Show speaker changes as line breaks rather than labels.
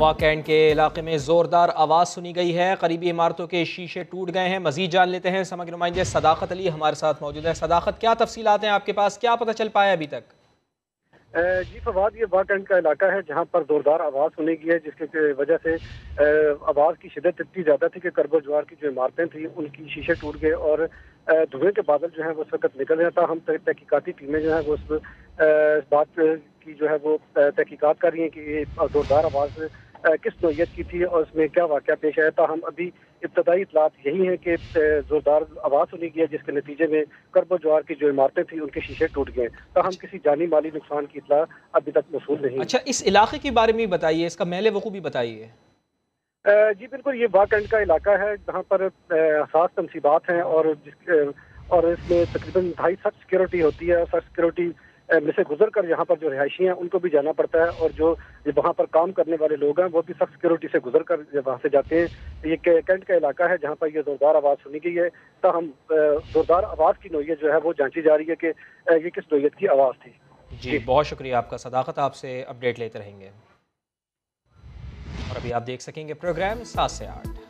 Cantt के इलाके में ज़ोरदार आवाज़ सुनी गई है। करीबी इमारतों के शीशे टूट गए हैं। मजीद जान लेते हैं। समग्र नुमाइंदे सदाकत अली हमारे साथ मौजूद है। सदाकत, क्या तफसीलात हैं आपके पास? क्या पता चल पाया अभी तक?
जी, फवाद, ये वाकंड का इलाका है जहाँ पर जोरदार आवाज़ सुनी गई है, जिसके वजह से आवाज़ की शिदत इतनी ज़्यादा थी कि करबो जवार की जो इमारतें थी, उनकी शीशे टूट गए और धुएँ के बादल जो है वो उस वक्त निकल रहे था हम तहकीकती टीमें जो है वो उस बात की जो है वो तहकीकत कर रही हैं कि जोरदार आवाज़ किस नोयत की थी और उसमें क्या वाक़ पेश आया? था हम अभी इब्तदाई इतलात यही है कि जोरदार आवाज़ सुनी गई है जिसके नतीजे में करबो जवार की जो इमारतें थी उनके शीशे टूट गए तो हम किसी जानी माली नुकसान की इतला अभी तक मसूल नहीं
अच्छा इस इलाके के बारे में बताइए इसका मेले वकू भी बताइए।
जी बिल्कुल ये वाकंड का इलाका है जहाँ पर हसास तनसीबात हैं और जिस और इसमें तकरीबन ढाई सख्त सिक्योरिटी होती है और सख्त सिक्योरिटी में से गुजर कर यहाँ पर जो रिहायशी हैं उनको भी जाना पड़ता है और जो वहाँ पर काम करने वाले लोग हैं वो भी सख्त सिक्योरिटी से गुजर कर वहाँ से जाते हैं। ये कैंट का इलाका है जहाँ पर ये जोरदार आवाज़ सुनी गई है। तो हम जोरदार आवाज़ की नोयत जो है वो जांची जा रही है कि ये किस नोयत की आवाज़ थी।
जी। बहुत शुक्रिया आपका सदाकत। आपसे अपडेट लेते रहेंगे। और अभी आप देख सकेंगे प्रोग्राम सात से आठ।